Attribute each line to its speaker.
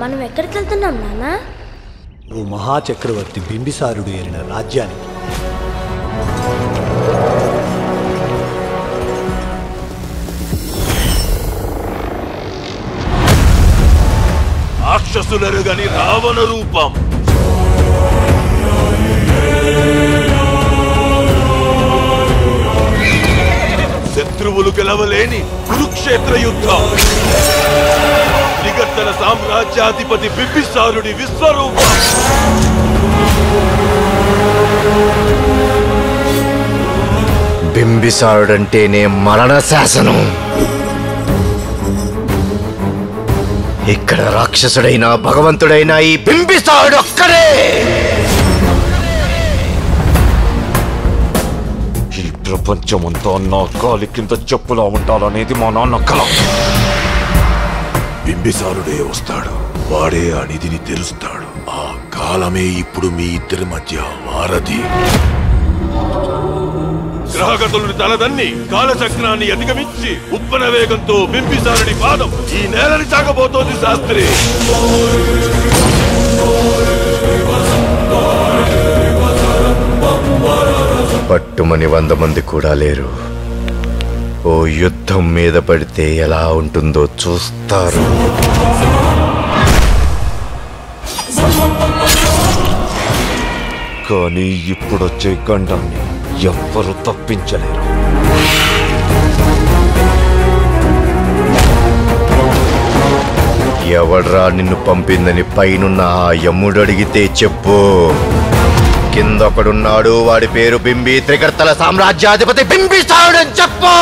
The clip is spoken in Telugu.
Speaker 1: మనం ఎక్కడికి వెళ్తున్నాం నాన్న?
Speaker 2: ఓ మహాచక్రవర్తి బింబిసారుడు ఏలిన రాజ్యానికి.
Speaker 3: రాక్షసులరుగని రావణ రూపం. శత్రువులు గెలవలేని కురుక్షేత్ర యుద్ధం. త్రిగర్తన సామ్రాజ్యాధిపతి బింబిసారుడి విశ్వరూపం.
Speaker 4: బింబిసారుడంటేనే మరణ శాసనం. ఇక్కడ రాక్షసుడైనా భగవంతుడైనా ఈ బింబిసారుడు ఒక్కడే! ఈ ప్రపంచమంతా నా కాలి కింద చెప్పులా ఉండాలనేది మా నాన్న కల.
Speaker 3: బింబిసారుడే వస్తాడు. వాడే ఆ నిధిని తెరుస్తాడు. ఆ కాలమే ఇప్పుడు మీ ఇద్దరి మధ్య వారధి. గ్రహగతులను తలదన్ని కాలచక్రాన్ని అధిగమించి ఉప్పన వేగంతో బింబిసారుడి పాదం ఈ నేలని తాగబోతోంది శాస్త్రి.
Speaker 4: పట్టుమని వంద మంది కూడా లేరు. ఓ యుద్ధం మీద పడితే ఎలా ఉంటుందో చూస్తారు. కానీ ఇప్పుడొచ్చే గండాన్ని ఎవ్వరూ తప్పించలేరు. ఎవడ్రా నిన్ను పంపిందని పైనున్న ఆ యమ్ముడు అడిగితే చెప్పు. కిందొకడున్నాడు వాడి పేరు బింబి త్రికర్తల సామ్రాజ్యాధిపతి బింబిసారుడని చెప్పు.